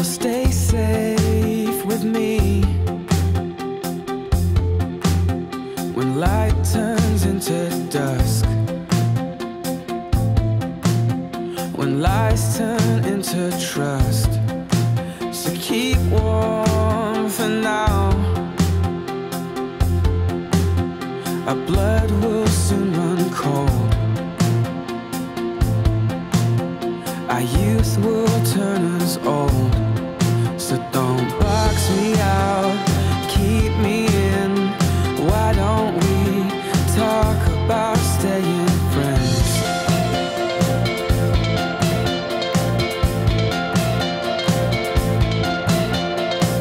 you'll stay safe with me. When light turns into dusk, when lies turn into trust. So keep warm for now. Our blood will soon run cold. Our youth will turn us old. So don't box me out, keep me in. Why don't we talk about staying friends?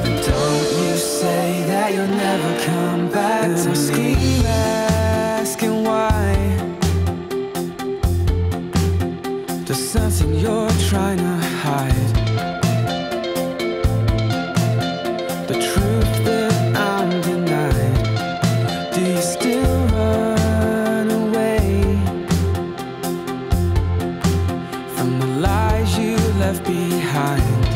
But don't you say that you'll never come back and to I scream asking why. There's something you're trying to hide. Lies you left behind?